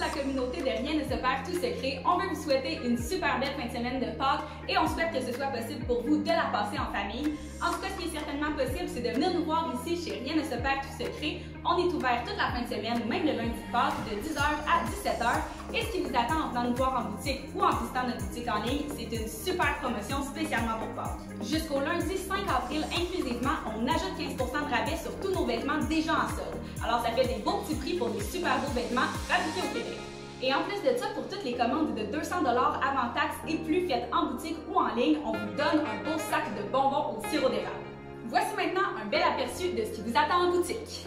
la communauté de Rien ne se perd tout secret. On veut vous souhaiter une super belle fin de semaine de Pâques et on souhaite que ce soit possible pour vous de la passer en famille. En tout cas, ce qui est certainement possible, c'est de venir nous voir ici chez Rien ne se perd tout secret. On est ouvert toute la fin de semaine, même le lundi de Pâques, de 10h à 17h. Et ce qui vous attend en venant nous voir en boutique ou en visitant notre boutique en ligne, c'est une super promotion spécialement pour Pâques. Jusqu'au lundi 5 avril, inclusivement, on ajoute 15% de sur tous nos vêtements déjà en solde. Alors, ça fait des beaux petits prix pour des super beaux vêtements fabriqués au Québec. Et en plus de ça, pour toutes les commandes de 200 avant taxes et plus faites en boutique ou en ligne, on vous donne un beau sac de bonbons au sirop d'érable. Voici maintenant un bel aperçu de ce qui vous attend en boutique.